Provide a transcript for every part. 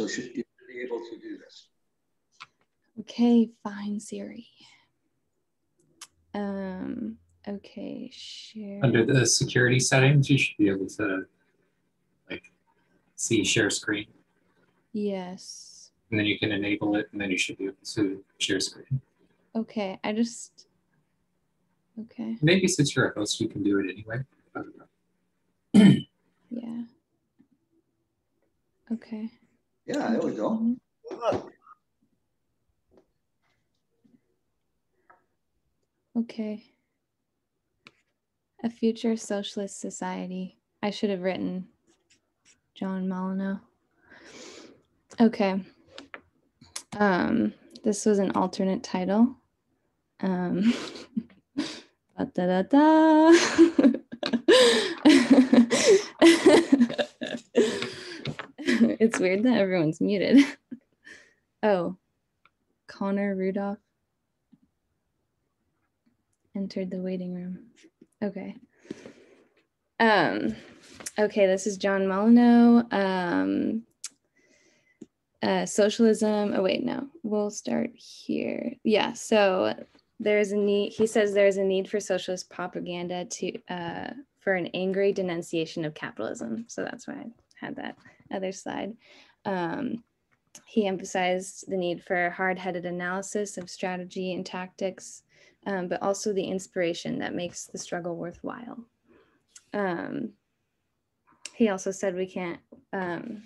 so should you be able to do this. Okay, fine, Siri. Um, okay, share. Under the security settings, you should be able to like see share screen. Yes. And then you can enable it and then you should be able to share screen. Okay, I just. Okay. Maybe since you're a host, you can do it anyway. I don't know. Yeah. Okay. Yeah, there we go. Okay. A future socialist society. I should have written John Molyneux. Okay. Um, this was an alternate title. Um, da da da. It's weird that everyone's muted. Oh, Connor Rudolph entered the waiting room. Okay. Um, okay, this is John Molyneux. Um, uh, socialism. Oh, wait, no, we'll start here. Yeah, so there's a need, he says there's a need for socialist propaganda to, uh, for an angry denunciation of capitalism. So that's why I had that other slide. Um, he emphasized the need for hard-headed analysis of strategy and tactics, um, but also the inspiration that makes the struggle worthwhile. Um, he also said we can't um,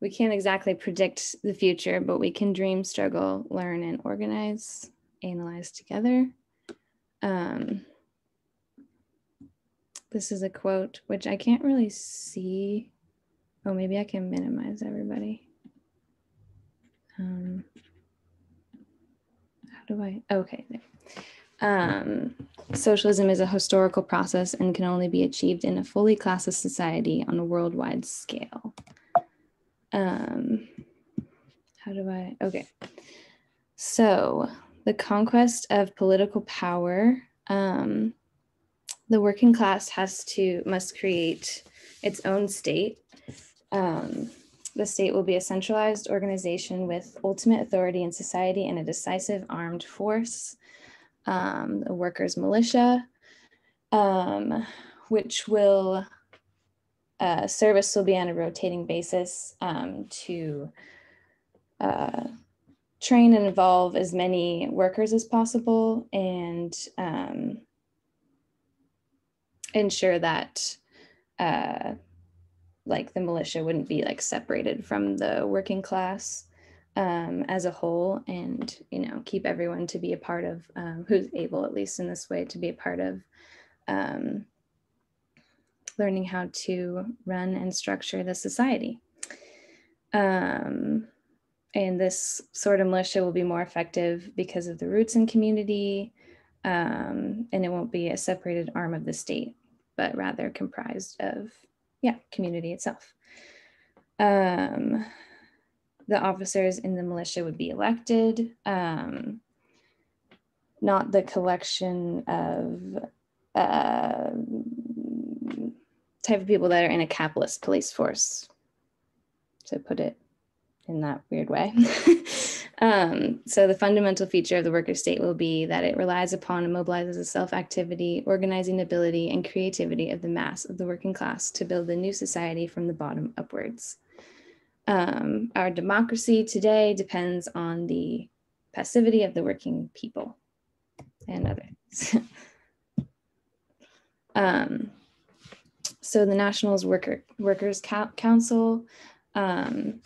we can't exactly predict the future, but we can dream, struggle, learn, and organize, analyze together. Um, this is a quote which I can't really see. Oh, maybe I can minimize everybody. Um, how do I? Okay, there. Um, socialism is a historical process and can only be achieved in a fully classless society on a worldwide scale. Um, how do I? Okay. So, the conquest of political power. Um, the working class has to must create its own state. Um, the state will be a centralized organization with ultimate authority in society and a decisive armed force, um, the workers' militia, um, which will uh, service will be on a rotating basis um, to uh, train and involve as many workers as possible and um, ensure that uh, like the militia wouldn't be like separated from the working class um, as a whole and you know keep everyone to be a part of um, who's able at least in this way to be a part of um, learning how to run and structure the society. Um, and this sort of militia will be more effective because of the roots in community um, and it won't be a separated arm of the state but rather comprised of, yeah, community itself. Um, the officers in the militia would be elected, um, not the collection of uh, type of people that are in a capitalist police force, to put it in that weird way. Um, so the fundamental feature of the worker state will be that it relies upon and mobilizes the self-activity, organizing ability, and creativity of the mass of the working class to build a new society from the bottom upwards. Um, our democracy today depends on the passivity of the working people and others. um, so the Nationals Worker, Workers Council um,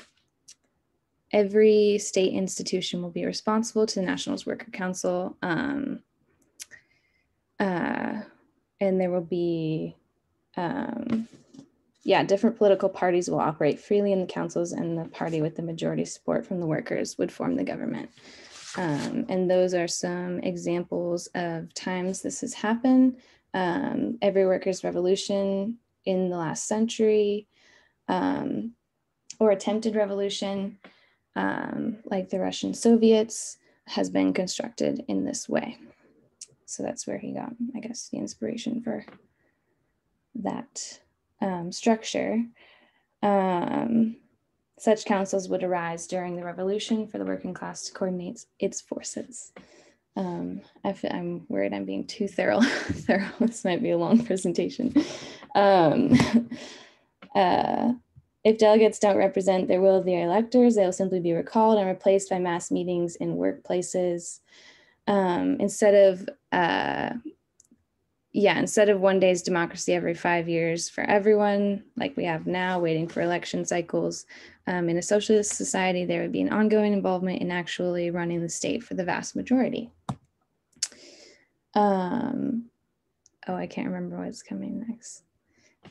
every state institution will be responsible to the Nationals Worker Council. Um, uh, and there will be, um, yeah, different political parties will operate freely in the councils, and the party with the majority support from the workers would form the government. Um, and those are some examples of times this has happened. Um, every workers' revolution in the last century, um, or attempted revolution, um, like the Russian Soviets, has been constructed in this way. So that's where he got, I guess, the inspiration for that um, structure. Um, such councils would arise during the revolution for the working class to coordinate its forces. Um, I I'm worried I'm being too thorough. thorough. This might be a long presentation. Um, uh, if delegates don't represent their will of the electors, they will simply be recalled and replaced by mass meetings in workplaces. Um, instead of, uh, yeah, instead of one day's democracy every five years for everyone, like we have now, waiting for election cycles, um, in a socialist society, there would be an ongoing involvement in actually running the state for the vast majority. Um, oh, I can't remember what's coming next.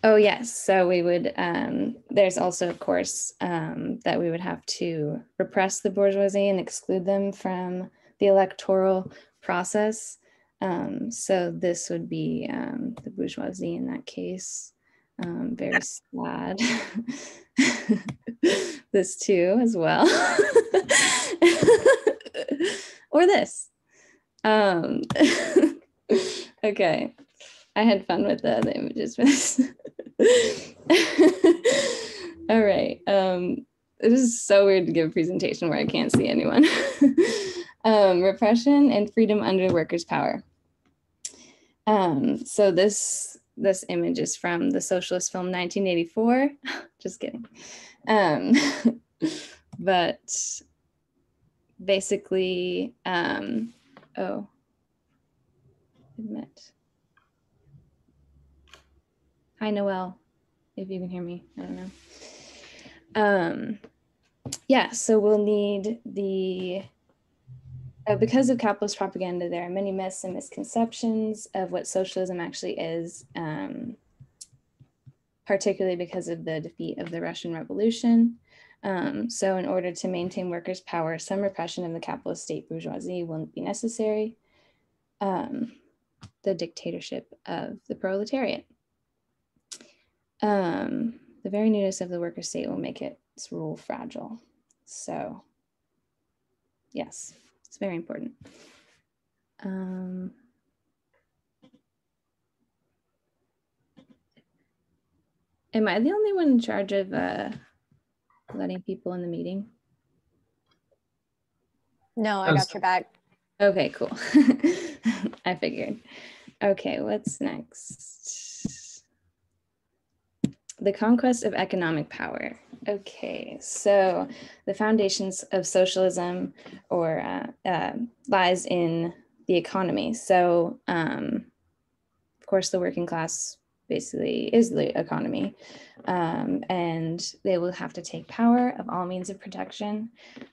Oh, yes. So we would, um, there's also, of course, um, that we would have to repress the bourgeoisie and exclude them from the electoral process. Um, so this would be um, the bourgeoisie in that case. Um, very sad. this too, as well. or this. Um, okay. I had fun with the, images for this. All right. Um, it is so weird to give a presentation where I can't see anyone. um, repression and freedom under workers' power. Um, so this this image is from the socialist film 1984. Just kidding. Um, but basically, um, oh, admit. Hi, Noel, if you can hear me. I don't know. Um, yeah, so we'll need the, uh, because of capitalist propaganda, there are many myths and misconceptions of what socialism actually is, um, particularly because of the defeat of the Russian Revolution. Um, so in order to maintain workers' power, some repression of the capitalist state bourgeoisie will be necessary. Um, the dictatorship of the proletariat. Um, the very newness of the worker state will make its rule fragile. So, yes, it's very important. Um, am I the only one in charge of uh, letting people in the meeting? No, I got your back. Okay, cool. I figured. Okay, what's next? The conquest of economic power. Okay, so the foundations of socialism or uh, uh, lies in the economy. So, um, of course, the working class basically is the economy, um, and they will have to take power of all means of production,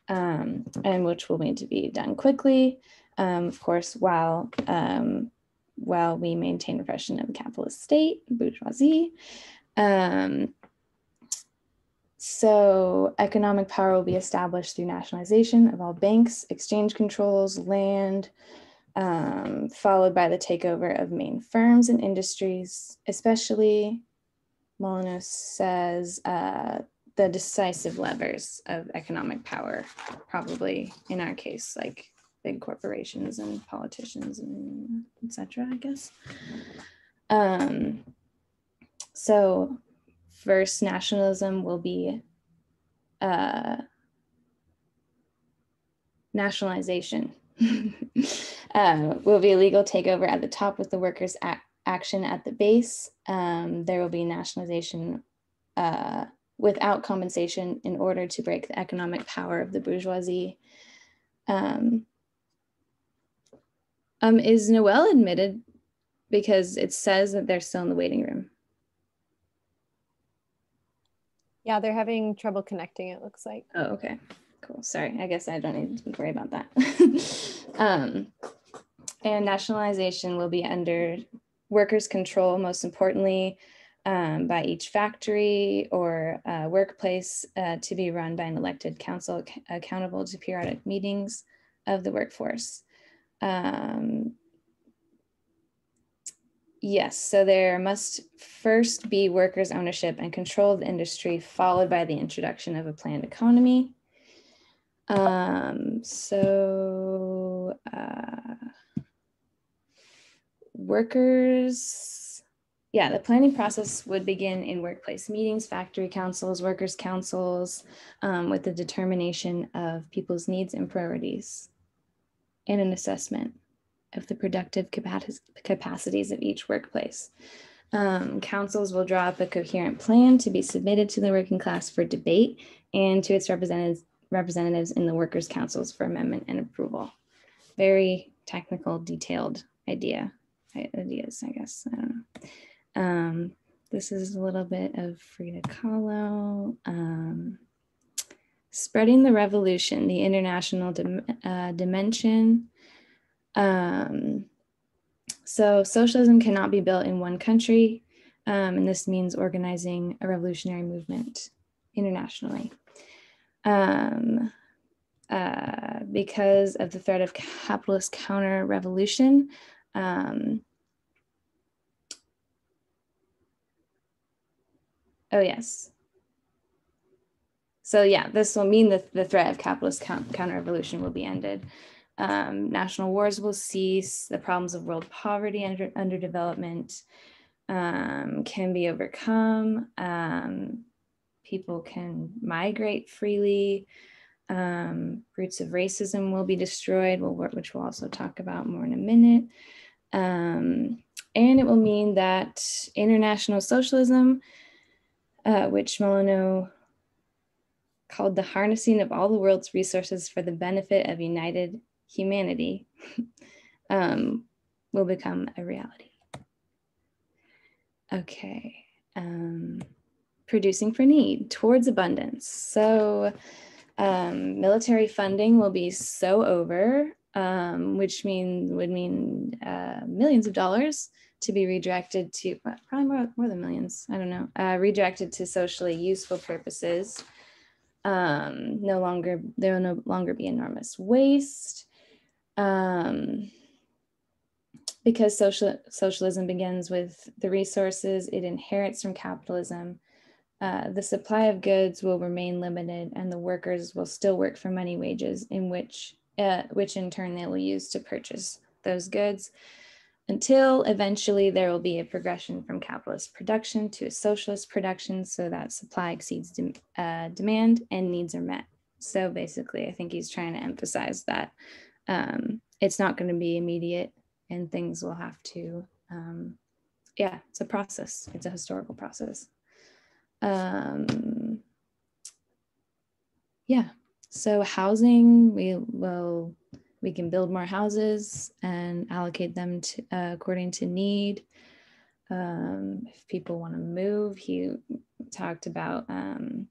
um, and which will need to be done quickly, um, of course, while um, while we maintain repression of the capitalist state, bourgeoisie. Um, so economic power will be established through nationalization of all banks, exchange controls, land, um, followed by the takeover of main firms and industries, especially Molyneux says uh, the decisive levers of economic power, probably in our case, like big corporations and politicians and etc. I guess. Um, so first nationalism will be uh, nationalization uh, will be a legal takeover at the top with the workers action at the base. Um, there will be nationalization uh, without compensation in order to break the economic power of the bourgeoisie. Um, um, is Noel admitted? Because it says that they're still in the waiting room. Yeah, they're having trouble connecting, it looks like. Oh, okay. Cool. Sorry. I guess I don't need to worry about that. um, and nationalization will be under workers' control, most importantly, um, by each factory or uh, workplace uh, to be run by an elected council accountable to periodic meetings of the workforce. Um, yes, so there must first be workers' ownership and control of the industry, followed by the introduction of a planned economy. Um, so uh, workers, yeah, the planning process would begin in workplace meetings, factory councils, workers' councils, um, with the determination of people's needs and priorities and an assessment of the productive capacities of each workplace. Um, councils will draw up a coherent plan to be submitted to the working class for debate and to its representatives, representatives in the workers' councils for amendment and approval. Very technical, detailed idea ideas, I guess. I don't know. Um, this is a little bit of Frida Kahlo. Um, spreading the revolution, the international dim, uh, dimension. Um, so socialism cannot be built in one country, um, and this means organizing a revolutionary movement internationally. Um, uh, because of the threat of capitalist counter revolution, um, oh, yes. So yeah, this will mean that the threat of capitalist counter-revolution will be ended. Um, national wars will cease. The problems of world poverty and under, underdevelopment um, can be overcome. Um, people can migrate freely. Um, roots of racism will be destroyed, which we'll also talk about more in a minute. Um, and it will mean that international socialism, uh, which Molyneux called the harnessing of all the world's resources for the benefit of united humanity, um, will become a reality. Okay. Um, producing for need towards abundance. So, um, military funding will be so over um, which mean would mean uh, millions of dollars to be redirected to probably more, more than millions. I don't know. Uh, redirected to socially useful purposes. Um, no longer there will no longer be enormous waste. Um, because social socialism begins with the resources it inherits from capitalism. Uh, the supply of goods will remain limited, and the workers will still work for money wages, in which uh, which in turn they will use to purchase those goods until eventually there will be a progression from capitalist production to a socialist production so that supply exceeds de uh, demand and needs are met. So basically, I think he's trying to emphasize that um, it's not going to be immediate and things will have to, um, yeah, it's a process, it's a historical process. Um, yeah, so housing, we will we can build more houses and allocate them to, uh, according to need. Um, if people want to move, he talked about um,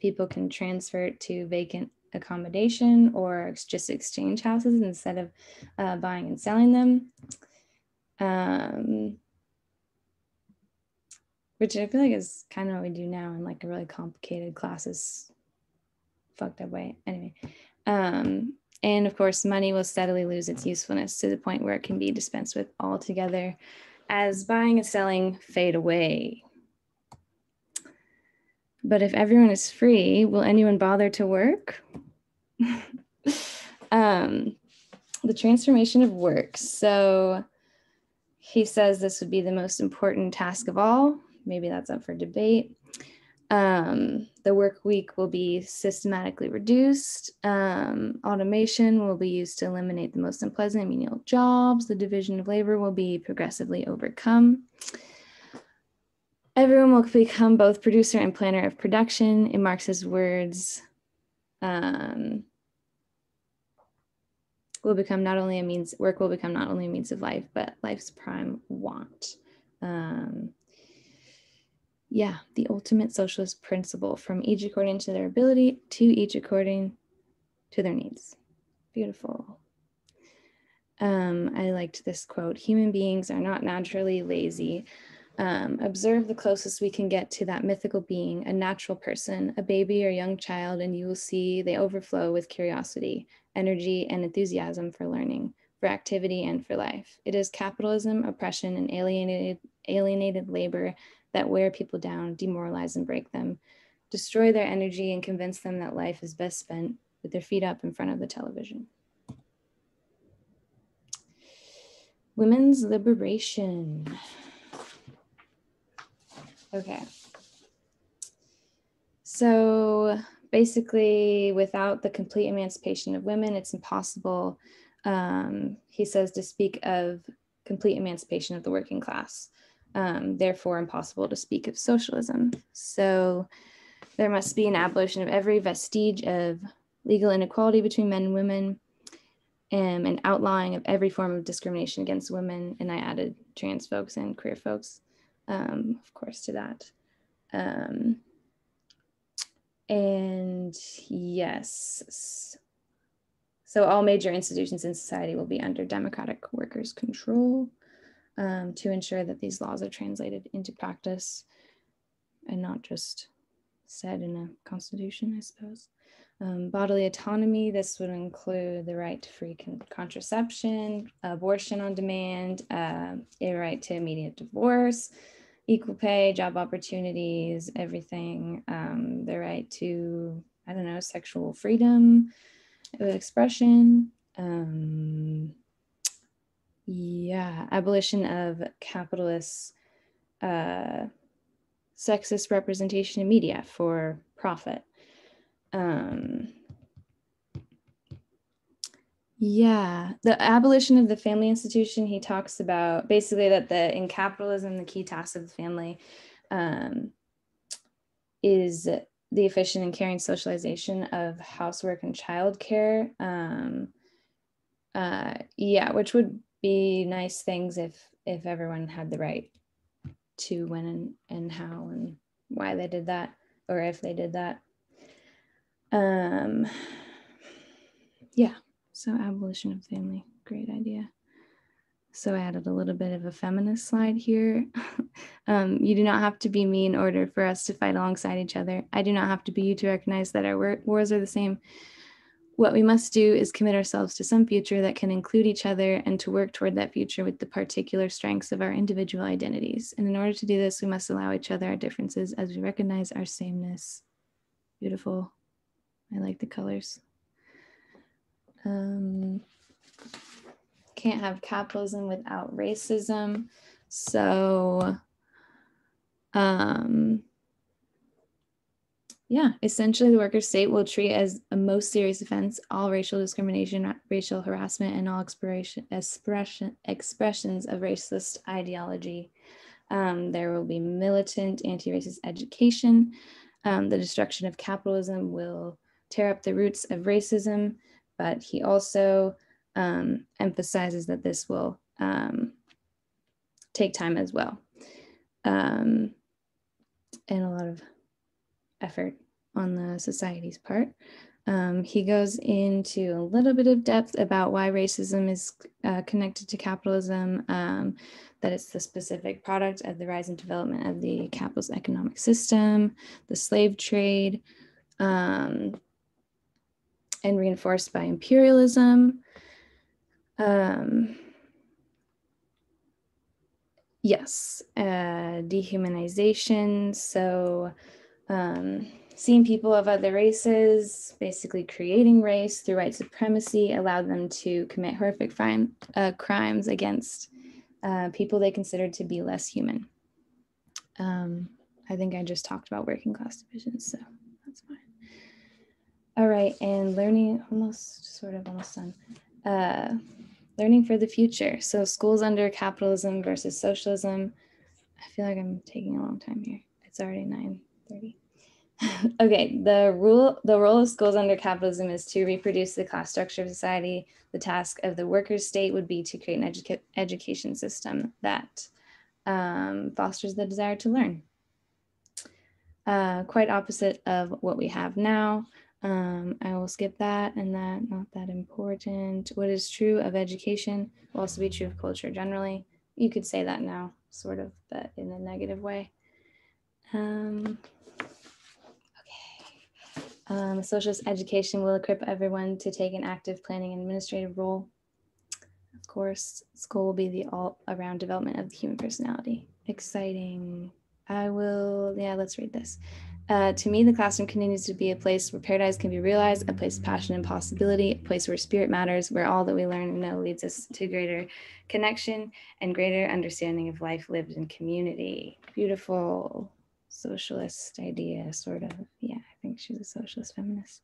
people can transfer to vacant accommodation or just exchange houses instead of uh, buying and selling them. Um, which I feel like is kind of what we do now in like a really complicated classes fucked up way. Anyway, um, and of course, money will steadily lose its usefulness to the point where it can be dispensed with altogether as buying and selling fade away. But if everyone is free, will anyone bother to work? um, the transformation of work. So he says this would be the most important task of all. Maybe that's up for debate. Um, the work week will be systematically reduced. Um, automation will be used to eliminate the most unpleasant menial jobs. The division of labor will be progressively overcome. Everyone will become both producer and planner of production. In Marx's words, um, will become not only a means, work will become not only a means of life, but life's prime want. Um, yeah, the ultimate socialist principle from each according to their ability to each according to their needs. Beautiful. Um, I liked this quote Human beings are not naturally lazy. Um, observe the closest we can get to that mythical being, a natural person, a baby or young child, and you will see they overflow with curiosity, energy, and enthusiasm for learning, for activity, and for life. It is capitalism, oppression, and alienated, alienated labor that wear people down, demoralize and break them, destroy their energy and convince them that life is best spent with their feet up in front of the television. Women's liberation. Okay. So basically, without the complete emancipation of women, it's impossible, um, he says, to speak of complete emancipation of the working class. Um, therefore, impossible to speak of socialism. So there must be an abolition of every vestige of legal inequality between men and women, and an outlawing of every form of discrimination against women. And I added trans folks and queer folks, um, of course, to that. Um, and yes, so all major institutions in society will be under democratic workers' control um, to ensure that these laws are translated into practice and not just said in a constitution, I suppose. Um, bodily autonomy, this would include the right to free con- contraception, abortion on demand, uh, a right to immediate divorce, equal pay, job opportunities, everything, um, the right to, I don't know, sexual freedom of expression. Um, yeah, abolition of capitalist uh, sexist representation in media for profit. Um, yeah, the abolition of the family institution, he talks about basically that the in capitalism, the key task of the family um, is the efficient and caring socialization of housework and childcare. Um, uh, yeah, which would be nice things if if everyone had the right to when and, and how and why they did that or if they did that. Um, yeah, so abolition of family, great idea. So I added a little bit of a feminist slide here. um, you do not have to be me in order for us to fight alongside each other. I do not have to be you to recognize that our wars are the same. What we must do is commit ourselves to some future that can include each other and to work toward that future with the particular strengths of our individual identities. And in order to do this, we must allow each other our differences as we recognize our sameness. Beautiful. I like the colors. Um, can't have capitalism without racism. So, um, yeah, essentially, the worker state will treat as a most serious offense all racial discrimination, racial harassment, and all expression, expression, expressions of racist ideology. Um, there will be militant anti racist education. Um, the destruction of capitalism will tear up the roots of racism, but he also um, emphasizes that this will um, take time as well um, and a lot of effort on the society's part. Um, he goes into a little bit of depth about why racism is uh, connected to capitalism, um, that it's the specific product of the rise and development of the capitalist economic system, the slave trade, um, and reinforced by imperialism. Um, yes, uh, dehumanization. So, um, seeing people of other races, basically creating race through white supremacy, allowed them to commit horrific crime, uh, crimes against uh, people they considered to be less human. Um, I think I just talked about working class divisions, so that's fine. All right, and learning, almost sort of almost done. Uh, learning for the future. So schools under capitalism versus socialism. I feel like I'm taking a long time here. It's already 9:30. okay, the rule the role of schools under capitalism is to reproduce the class structure of society. The task of the workers' state would be to create an educa- education system that um, fosters the desire to learn. Uh, quite opposite of what we have now. Um, I will skip that and that, not that important. What is true of education will also be true of culture generally. You could say that now, sort of, but in a negative way. Um, okay. Um, socialist education will equip everyone to take an active planning and administrative role. Of course, school will be the all around development of the human personality. Exciting. I will, yeah, let's read this. Uh, to me, the classroom continues to be a place where paradise can be realized, a place of passion and possibility, a place where spirit matters, where all that we learn and know leads us to greater connection and greater understanding of life lived in community. Beautiful. socialist idea, sort of. Yeah, I think she's a socialist feminist.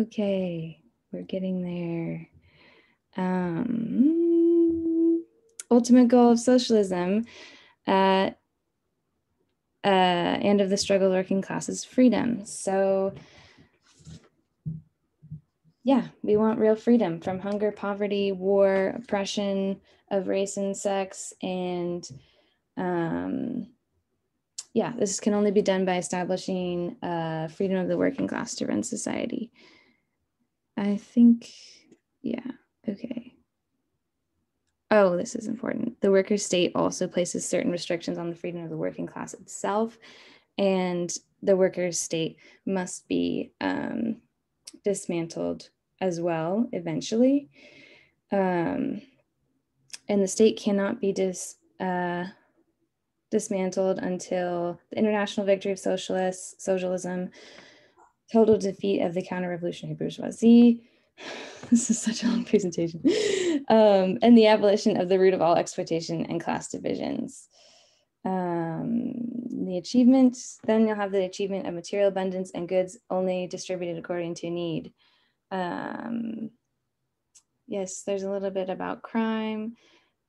Okay, we're getting there. Um, ultimate goal of socialism uh, uh, and of the struggle working classes freedom. So, yeah, we want real freedom from hunger, poverty, war, oppression of race and sex, and um, yeah, this can only be done by establishing uh, freedom of the working class to run society. I think, yeah, okay. Oh, this is important. The worker state also places certain restrictions on the freedom of the working class itself, and the worker state must be um, dismantled as well eventually. Um, and the state cannot be dis, uh, dismantled until the international victory of socialists, socialism, total defeat of the counter-revolutionary bourgeoisie. This is such a long presentation. Um, and the abolition of the root of all exploitation and class divisions. Um, the achievement, then you'll have the achievement of material abundance and goods only distributed according to need. Um, yes, there's a little bit about crime.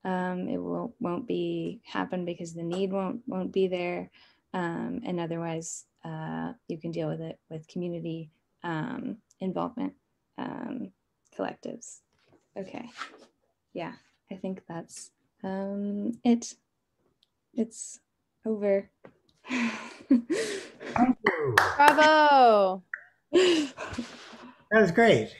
Um, it will, won't be happen because the need won't won't be there, um, and otherwise uh, you can deal with it with community um, involvement collectives. Okay, yeah, I think that's um, it. It's over. Thank you. Bravo. That was great.